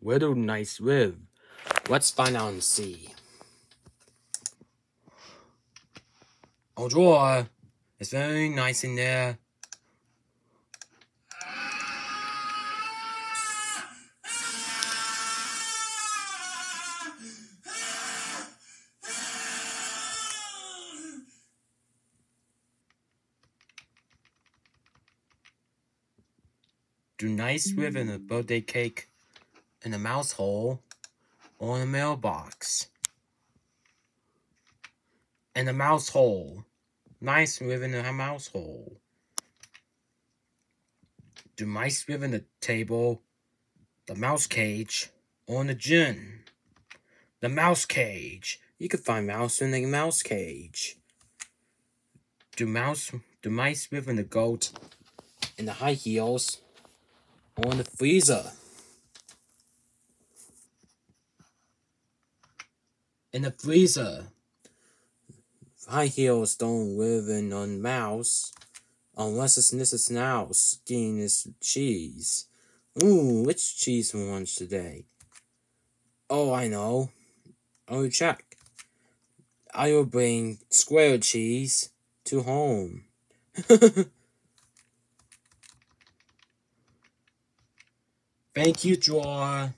Where do nice live? Let's find out and see. Oh, drawer. It's very nice in there. Do nice live in a birthday cake in a mouse hole in a mailbox. In a mouse hole. Nice live in a mouse hole. Do mice live in the table, the mouse cage, or in the gin? The mouse cage. You can find mouse in the mouse cage. Do mouse do mice live in the goat, in the high heels, or in the freezer? In the freezer. High heels don't live in a mouse unless it's Mrs. Mowz getting his cheese. Ooh, which cheese for lunch today? Oh, I know. Oh, check. I will bring square cheese to home. Thank you, Drawer.